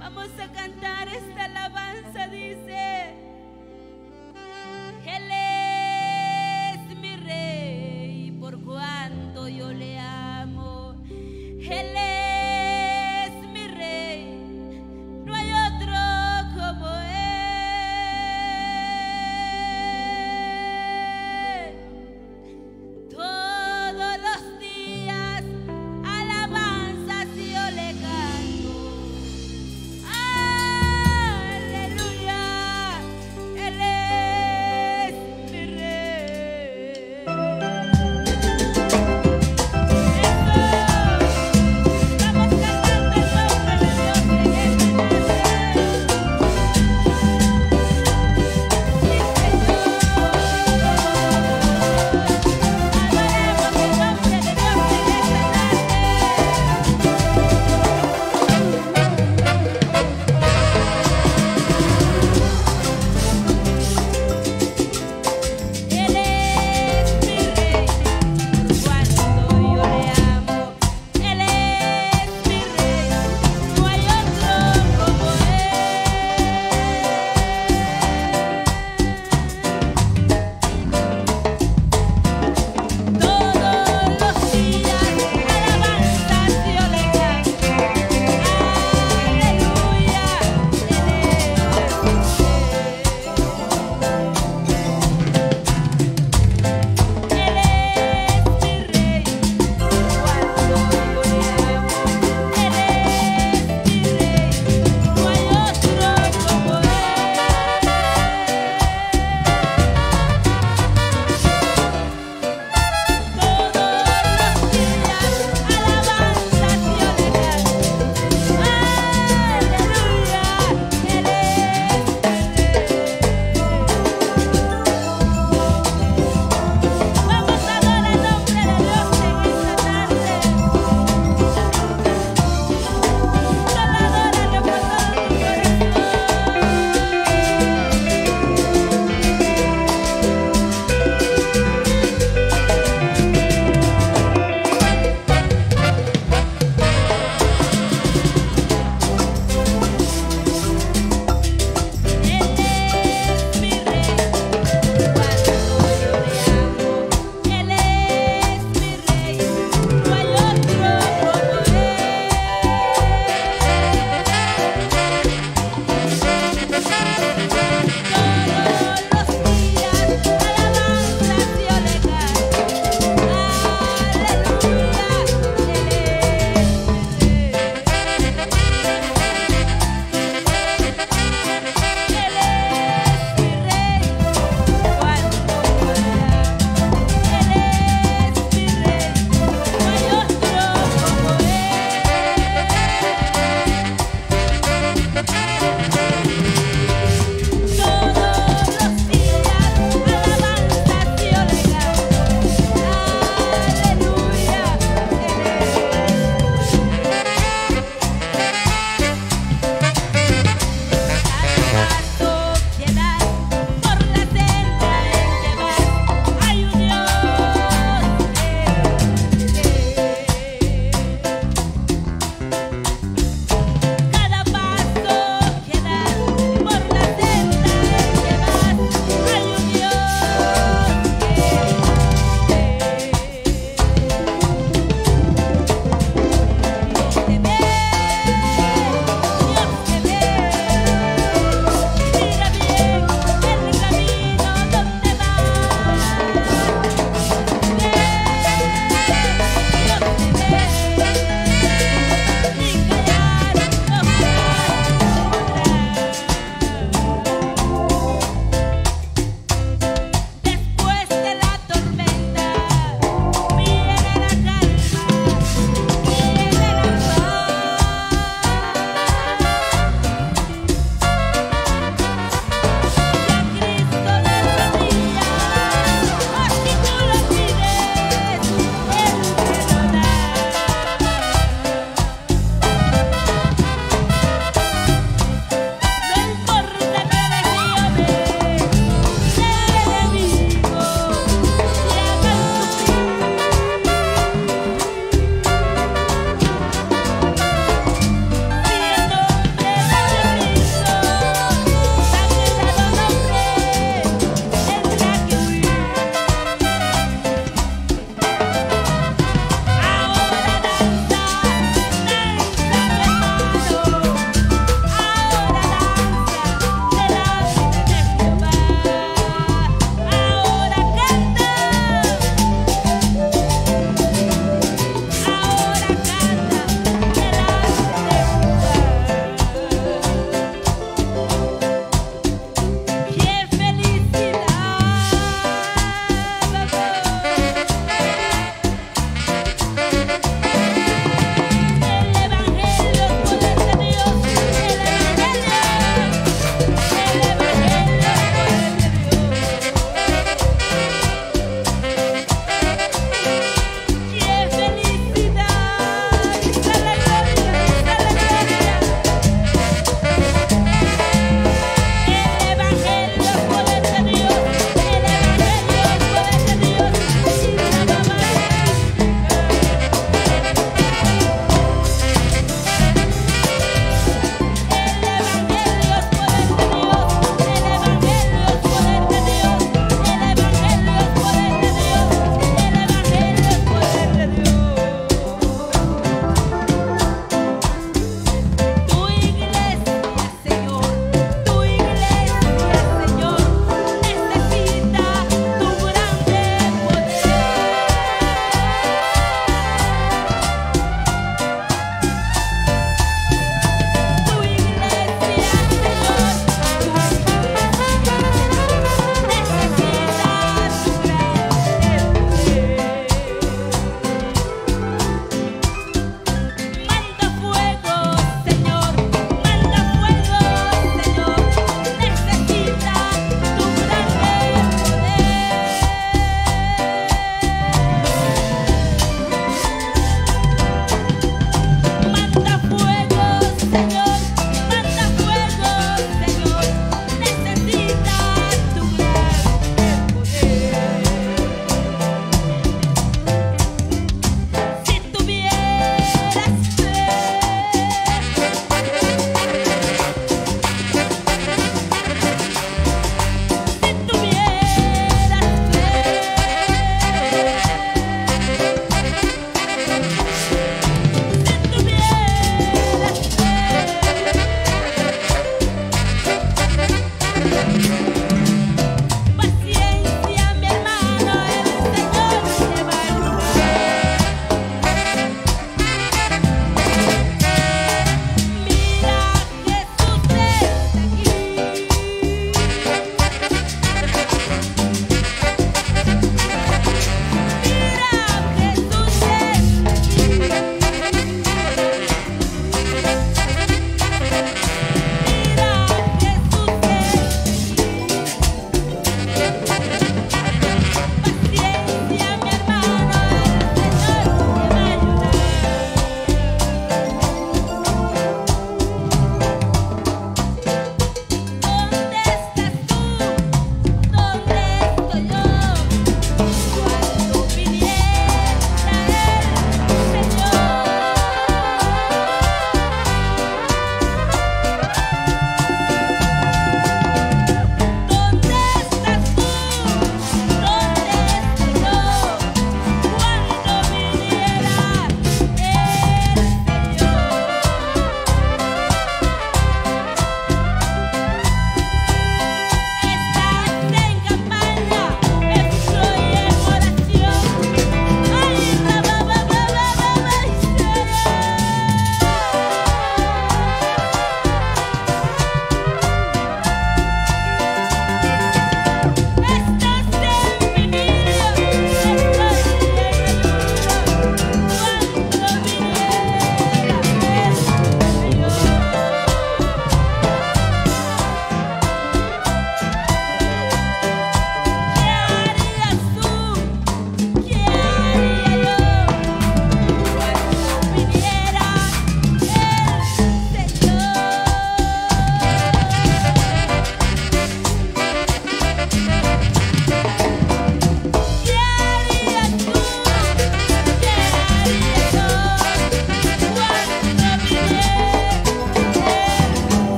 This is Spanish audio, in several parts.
Vamos a cantar esta alabanza, dice.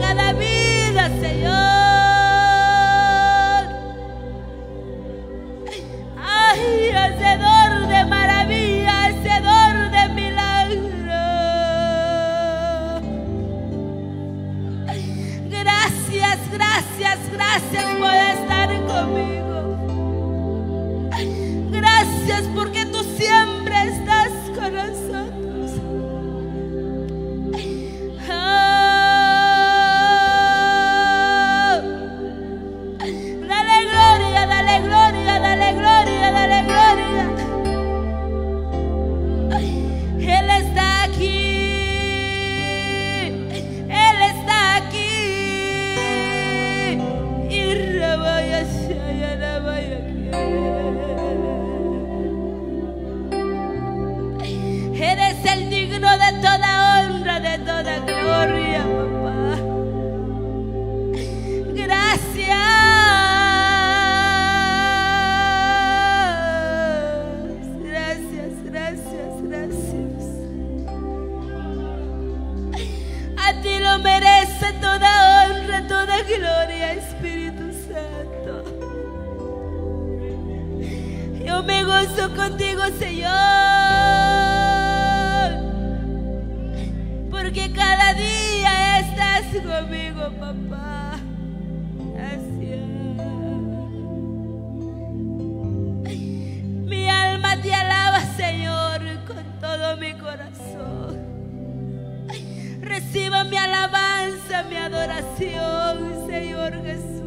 cada vida, Señor. Contigo, Señor. Porque cada día estás conmigo, papá. Así Mi alma te alaba, Señor, con todo mi corazón. Reciba mi alabanza, mi adoración, Señor Jesús.